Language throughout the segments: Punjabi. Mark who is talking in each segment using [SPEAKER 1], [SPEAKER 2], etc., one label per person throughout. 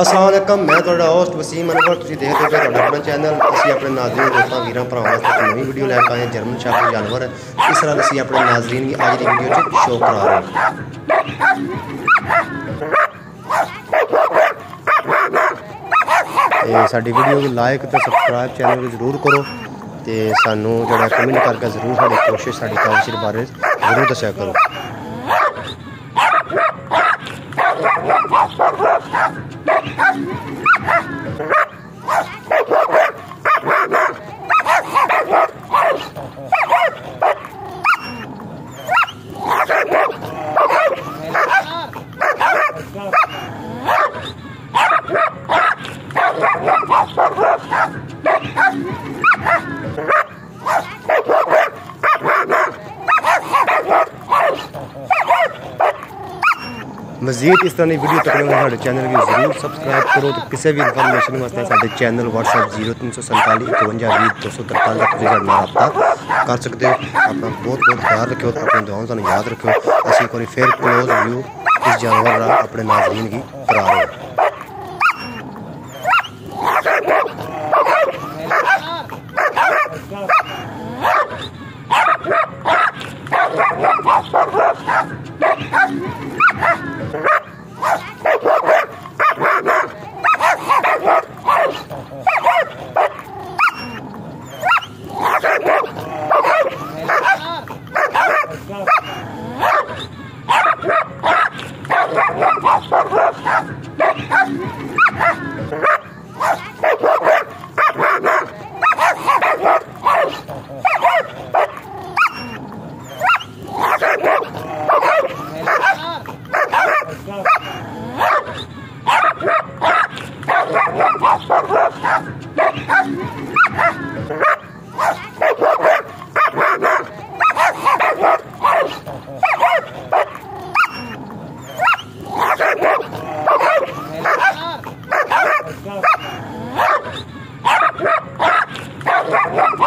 [SPEAKER 1] ਅਸਲਾਮ ਅਲੈਕਮ ਮੈਂ ਤੁਹਾਡਾ ਹੋਸਟ ਵਸੀਮ ਅਨਵਰ ਤੁਸੀਂ ਦੇਖਦੇ ਹੋ ਤੁਹਾਡਾ ਆਪਣਾ ਚੈਨਲ ਅਸੀਂ ਆਪਣੇ ਨਾਜ਼ਰੀਨ ਦੋਸਤਾਂ, ਵੀਰਾਂ, ਭਰਾਵਾਂ ਵਾਸਤੇ ਨਵੀਂ ਵੀਡੀਓ ਲੈ ਕੇ ਆਏ ਹਾਂ, ਜਰਮਨ ਸ਼ਾਪੀ ਜਾਨਵਰ। ਇਸ ਤਰ੍ਹਾਂ ਅਸੀਂ ਆਪਣੇ ਨਾਜ਼ਰੀਨ ਦੀ ਅੱਜ ਦੀ ਵੀਡੀਓ 'ਚ ਸ਼ੋਅ ਕਰਾ ਰਹੇ ਹਾਂ। ਤੇ ਸਾਡੀ ਵੀਡੀਓ ਨੂੰ ਲਾਈਕ ਤੇ ਸਬਸਕ੍ਰਾਈਬ ਚੈਨਲ ਨੂੰ ਜ਼ਰੂਰ ਕਰੋ ਤੇ ਸਾਨੂੰ ਜਿਹੜਾ ਕਮੈਂਟ ਕਰਕੇ ਜ਼ਰੂਰ ਸਾਡੀ ਕੋਸ਼ਿਸ਼, ਸਾਡੀ ਕਾਵਿਸ਼ ਬਾਰੇ ਜ਼ਰੂਰ ਦੱਸਿਆ ਕਰੋ। ਮਜ਼ੀਦ ਇਸ ਤਰ੍ਹਾਂ ਦੀ ਵੀਡੀਓ ਤੱਕ ਲਈ ਸਾਡੇ ਚੈਨਲ ਨੂੰ ਜ਼ਰੂਰ ਸਬਸਕ੍ਰਾਈਬ ਕਰੋ ਤੇ ਕਿਸੇ ਵੀ ਇਨਫੋਰਮੇਸ਼ਨ ਵਾਸਤੇ ਸਾਡੇ ਚੈਨਲ WhatsApp 03475520243 ਦਾ ਤੁਸੀਂ ਸਾਡੇ ਨਾਲ ਰابطਾ ਕਰ ਸਕਦੇ ਹੋ। ਆਪਣਾ ਬਹੁਤ ਬਹੁਤ ਖਿਆਲ ਰੱਖਿਓ ਤੇ ਆਪਣੀ ਦੁਆਵਾਂ ਸਾਨੂੰ ਯਾਦ ਰੱਖਿਓ। ਅਸੀਂ ਇੱਕ ਵਾਰੀ ਫਿਰ ক্লোਜ਼ ਵੀਡੀਓ ਇਸ ਜਾਨਵਰ ਦਾ ਆਪਣੇ ਨਾਜ਼ਰੀਨ ਦੀ ਕਰਾ ਰਹੇ Ha ha ha!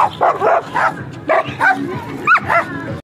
[SPEAKER 1] awesome.